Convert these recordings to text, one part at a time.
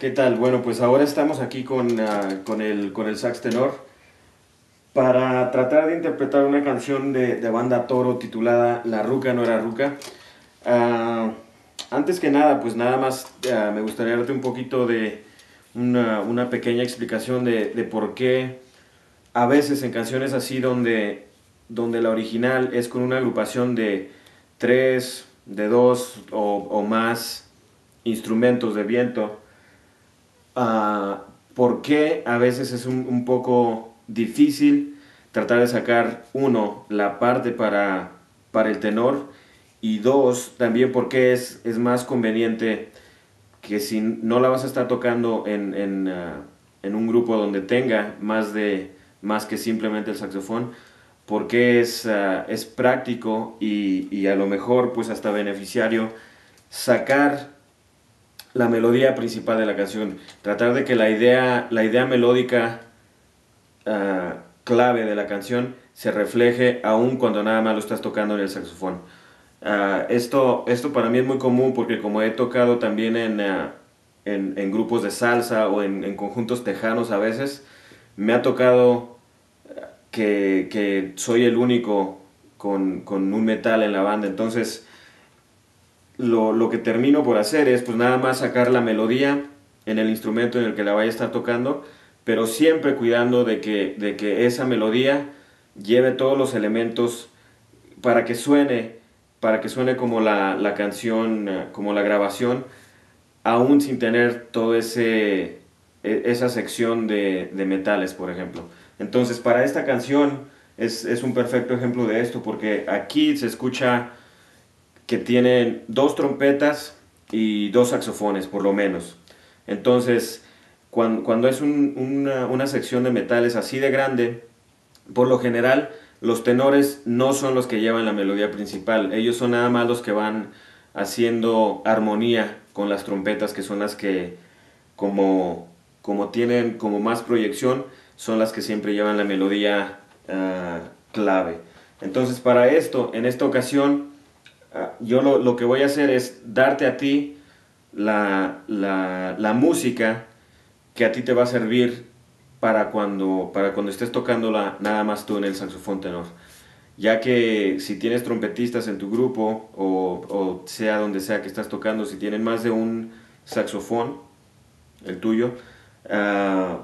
¿Qué tal? Bueno, pues ahora estamos aquí con, ah, con, el, con el sax tenor para tratar de interpretar una canción de, de banda Toro titulada La Ruca no era Ruca. Ah, antes que nada, pues nada más ah, me gustaría darte un poquito de una, una pequeña explicación de, de, por qué a veces en canciones así donde, donde la original es con una agrupación de tres, de dos o, o más instrumentos de viento, uh, por qué a veces es un, poco difícil tratar de sacar, uno, la parte para, para el tenor, y dos, también porque es, es más conveniente que si no la vas a estar tocando en, en, en un grupo donde tenga más, de, más que simplemente el saxofón, porque es, uh, es práctico y, a lo mejor pues hasta beneficiario sacar la melodía principal de la canción, tratar de que la idea, la idea melódica uh, clave de la canción se refleje aún cuando nada más lo estás tocando en el saxofón. Uh, esto, esto para mí es muy común porque como he tocado también en, uh, en, en, grupos de salsa o en, en, conjuntos tejanos a veces, me ha tocado que, que soy el único con, con un metal en la banda, entonces lo, lo, que termino por hacer es pues nada más sacar la melodía en el instrumento en el que la vaya a estar tocando, pero siempre cuidando de que, de que esa melodía lleve todos los elementos para que suene, para que suene como la, la canción, como la grabación, aún sin tener toda ese, e, esa sección de, de, metales, por ejemplo. Entonces, para esta canción es, es un perfecto ejemplo de esto, porque aquí se escucha que tienen dos trompetas y dos saxofones, por lo menos. Entonces, cuando, cuando es un, una, sección de metales así de grande, por lo general los tenores no son los que llevan la melodía principal, ellos son nada más los que van haciendo armonía con las trompetas, que son las que, como, como tienen como más proyección, son las que siempre llevan la melodía uh, clave. Entonces, para esto, en esta ocasión, Ah, yo lo, lo, que voy a hacer es darte a ti la, la, la, música que a ti te va a servir para cuando, para cuando estés tocándola nada más tú en el saxofón tenor. Ya que si tienes trompetistas en tu grupo o, sea donde sea que estás tocando, si tienen más de un saxofón, el tuyo, uh,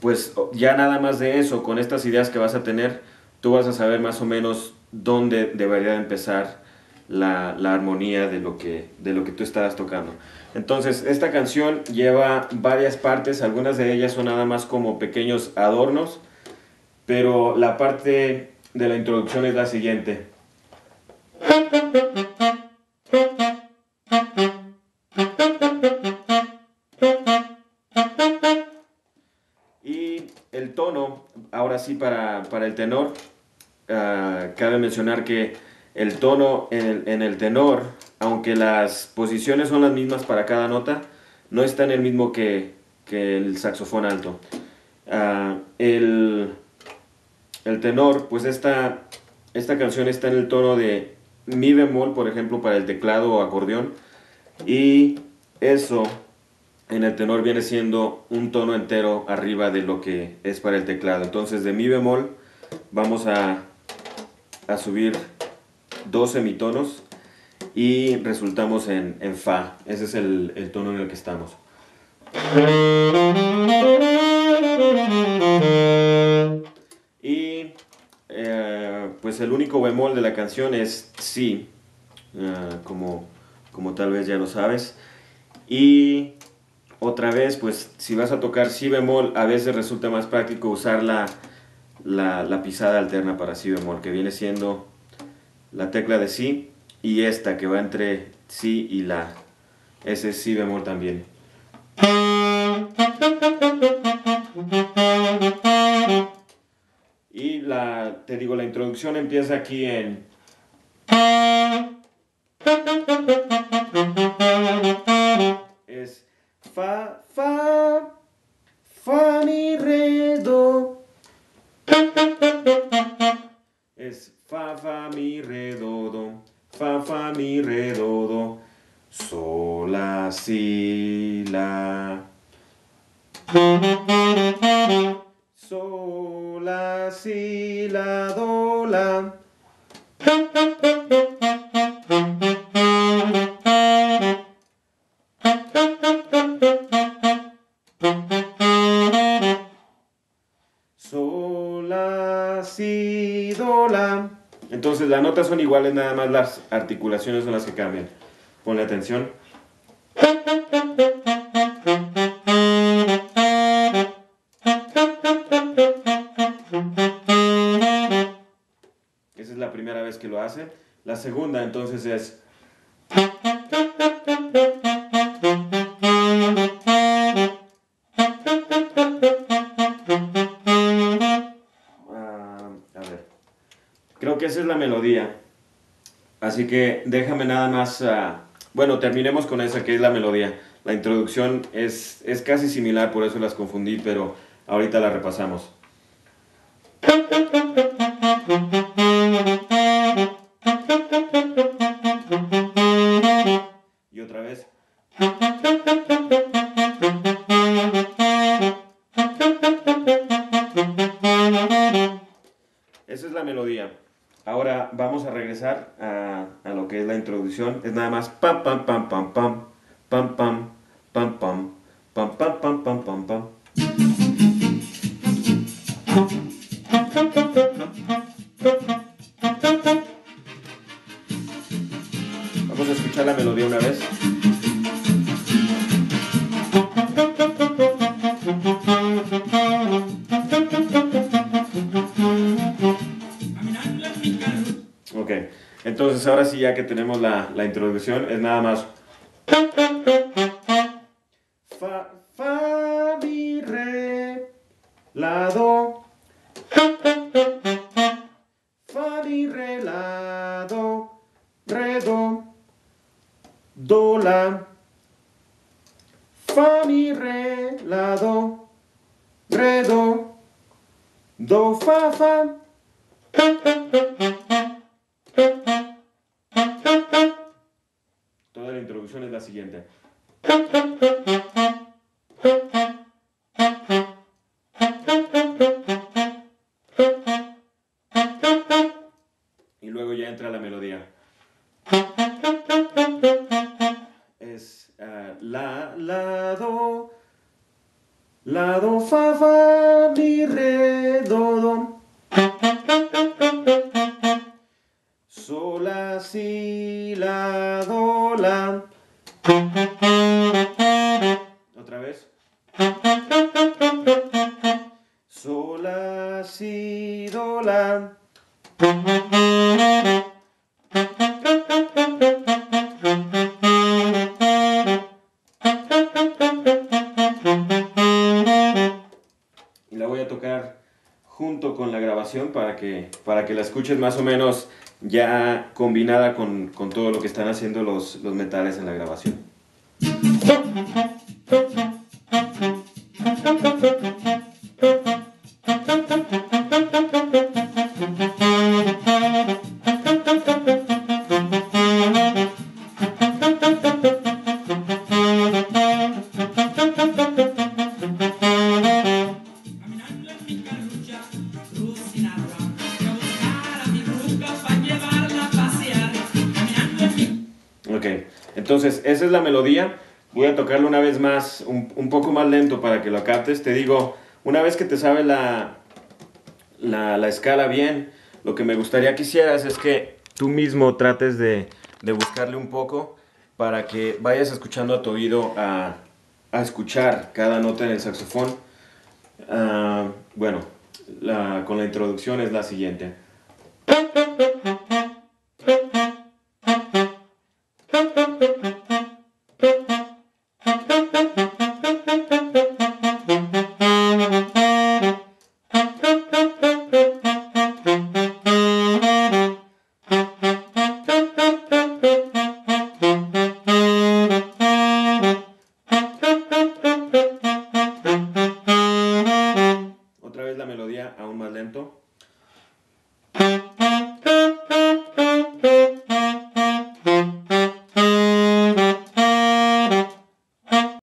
pues ya nada más de eso, con estas ideas que vas a tener, tú vas a saber más o menos dónde debería empezar la, la, armonía de lo, que, de lo que tú estabas tocando. Entonces, esta canción lleva varias partes, algunas de ellas son nada más como pequeños adornos, pero la parte de la introducción es la siguiente. Y el tono, ahora sí para, para el tenor, uh, cabe mencionar que el tono en el, en el, tenor, aunque las posiciones son las mismas para cada nota, no está en el mismo que, el saxofón alto. Uh, el, el, tenor, pues esta, esta canción está en el tono de mi bemol, por ejemplo, para el teclado o acordeón, y eso en el tenor viene siendo un tono entero arriba de lo que es para el teclado. Entonces de mi bemol vamos a, a subir dos semitonos y resultamos en, en Fa. Ese es el, el, tono en el que estamos. Y eh, pues el único bemol de la canción es Si, uh, como, como tal vez ya lo sabes. Y otra vez, pues si vas a tocar Si bemol, a veces resulta más práctico usar la, la pisada alterna para Si bemol, que viene siendo la tecla de Si y esta que va entre Si y La. Ese es Si bemol también. Y la, te digo, la introducción empieza aquí en... La. Sol, la, si, la, do, la, si, do, la. Entonces las notas son iguales, nada más las articulaciones son las que cambian. Ponle atención. Es la primera vez que lo hace. La segunda entonces es... Ah. Creo que esa es la melodía. Así que déjame nada más... ah, bueno, terminemos con esa que es la melodía. La introducción es, es casi similar, por eso las confundí, pero ahorita la repasamos. Y otra vez. Esa es la melodía. Ahora vamos a regresar a, a lo que es la introducción. Es nada más pam pam pam pam pam pam pam pam pam pam pam pam pam pam pam. Vamos a escuchar la melodía una vez. Ok, entonces ahora sí ya que tenemos la, la introducción, es nada más... Fa, fa, mi, re, la, do. Do, la. Fa, mi, re, la, do, re, do, do, fa, fa. Toda la introducción es la siguiente. Y luego ya entra la melodía. Fa, fa, mi, re, do, do. Sol, la, si, la, do, la. Con la grabación para que, para que la escuches más o menos ya combinada con, con todo lo que están haciendo los, los metales en la grabación. esa es la melodía. Voy a tocarlo una vez más, un, poco más lento para que lo captes. Te digo, una vez que te sabes la, la, la escala bien, lo que me gustaría que hicieras es que tú mismo trates de, de buscarle un poco para que vayas escuchando a tu oído a, a escuchar cada nota en el saxofón. Ah, bueno, con la introducción es la siguiente. momento.